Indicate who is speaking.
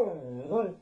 Speaker 1: Jawohl.